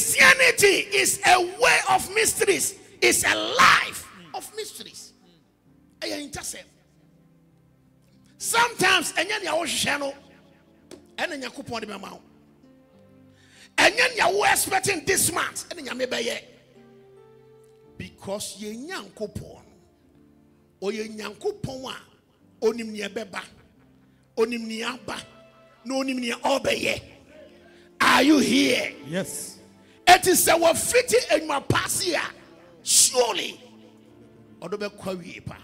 Christianity is a way of mysteries, it's a life of mysteries. Ɛyɛ ntasɛm. Sometimes ɛnyɛ nea wɔhwehwɛ no ɛna Nyankopɔn de bɛma wo. Ɛnyɛ nea wo expecting this month ɛna Nyame bɛyɛ. Because yɛn Nyankopɔn no, ɔyɛ Nyankopɔn a onim nea ɛbɛba, onim nea aba, na onim nea ɔbɛyɛ. Are you here? Yes. It is our fitting in my here. Surely, ɔdɔ bɛkɔ awie pa.